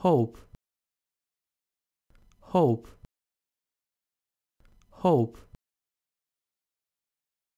hope hope hope.